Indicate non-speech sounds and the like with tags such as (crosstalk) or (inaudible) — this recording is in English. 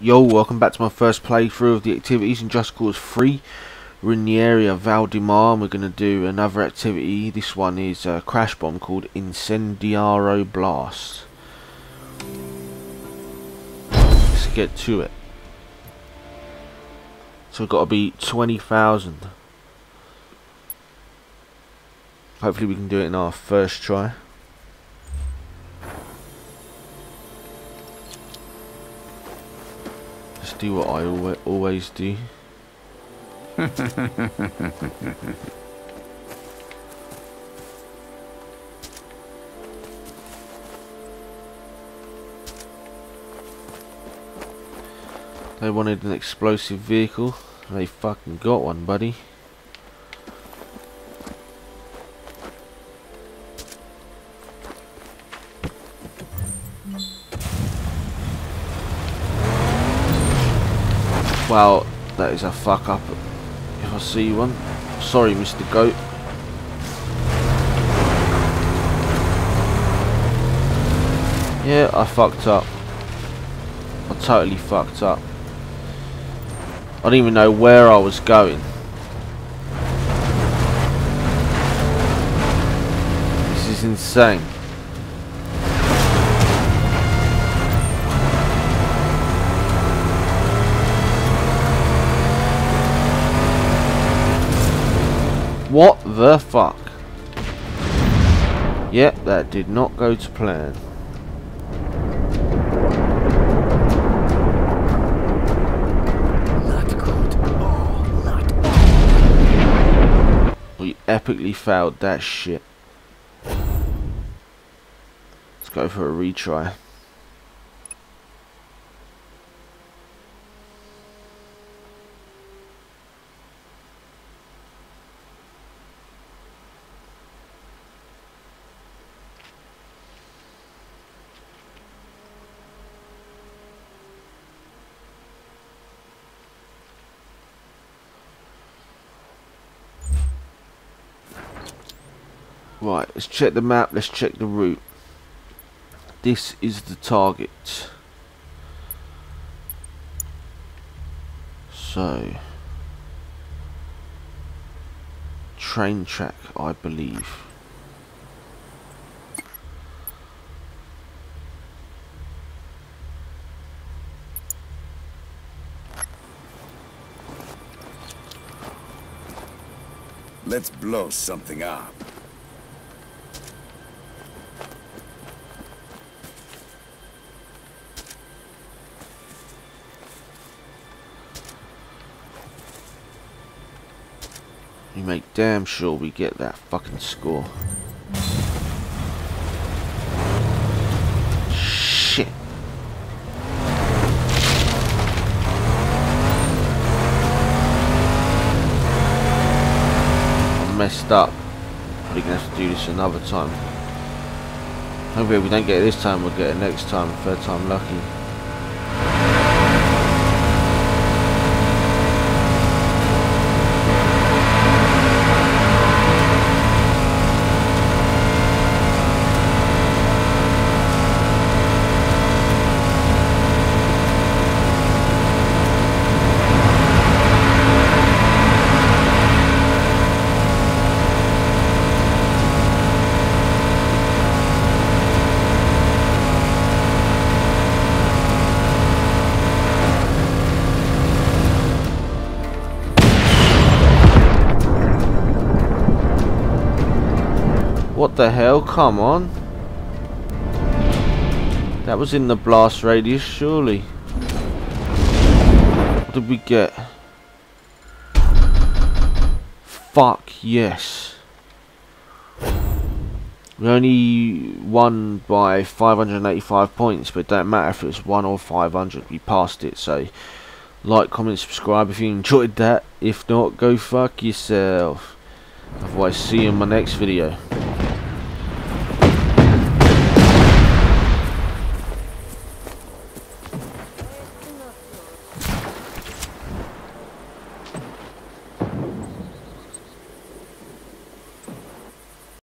Yo, welcome back to my first playthrough of the activities in Just Cause 3. We're in the area of Val De Mar and we're going to do another activity. This one is a crash bomb called Incendiaro Blast. Let's get to it. So we've got to be 20,000. Hopefully we can do it in our first try. Just do what I always do. (laughs) they wanted an explosive vehicle. They fucking got one, buddy. Well, that is a fuck up if I see one. Sorry, Mr. Goat. Yeah, I fucked up. I totally fucked up. I didn't even know where I was going. This is insane. What the fuck? Yep, that did not go to plan. Not good. Oh, not We epically failed that shit. Let's go for a retry. Right, let's check the map, let's check the route. This is the target. So, train track, I believe. Let's blow something up. We make damn sure we get that fucking score. Shit. I messed up. We're gonna have to do this another time. Hopefully we don't get it this time, we'll get it next time. Third time lucky. What the hell? Come on. That was in the blast radius, surely. What did we get? Fuck yes. We only won by 585 points, but it don't matter if it was 1 or 500, we passed it, so like, comment, subscribe if you enjoyed that. If not, go fuck yourself. Otherwise, see you in my next video.